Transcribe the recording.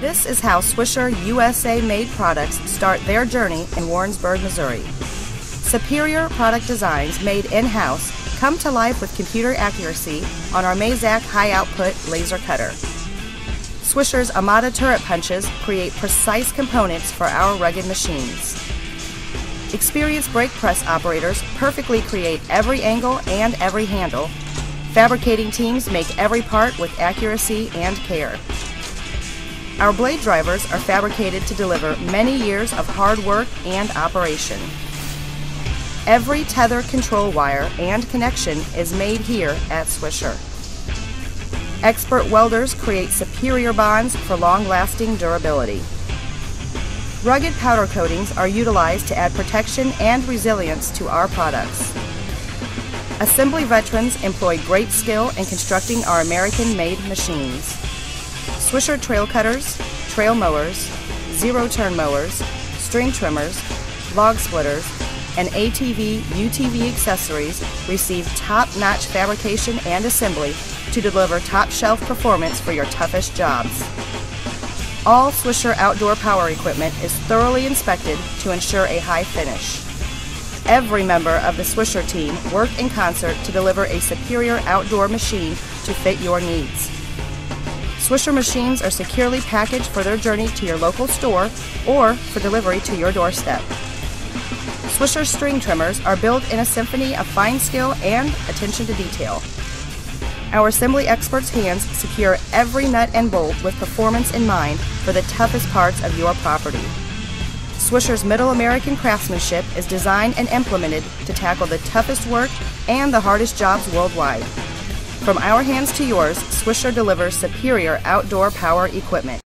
This is how Swisher USA made products start their journey in Warrensburg, Missouri. Superior product designs made in house come to life with computer accuracy on our Mazak high output laser cutter. Swisher's Amada turret punches create precise components for our rugged machines. Experienced brake press operators perfectly create every angle and every handle. Fabricating teams make every part with accuracy and care. Our blade drivers are fabricated to deliver many years of hard work and operation. Every tether control wire and connection is made here at Swisher. Expert welders create superior bonds for long-lasting durability. Rugged powder coatings are utilized to add protection and resilience to our products. Assembly veterans employ great skill in constructing our American-made machines. Swisher trail cutters, trail mowers, zero-turn mowers, string trimmers, log splitters, and ATV UTV accessories receive top-notch fabrication and assembly to deliver top-shelf performance for your toughest jobs. All Swisher outdoor power equipment is thoroughly inspected to ensure a high finish. Every member of the Swisher team work in concert to deliver a superior outdoor machine to fit your needs. Swisher machines are securely packaged for their journey to your local store or for delivery to your doorstep. Swisher string trimmers are built in a symphony of fine skill and attention to detail. Our assembly experts' hands secure every nut and bolt with performance in mind for the toughest parts of your property. Swisher's Middle American craftsmanship is designed and implemented to tackle the toughest work and the hardest jobs worldwide. From our hands to yours, Swisher delivers superior outdoor power equipment.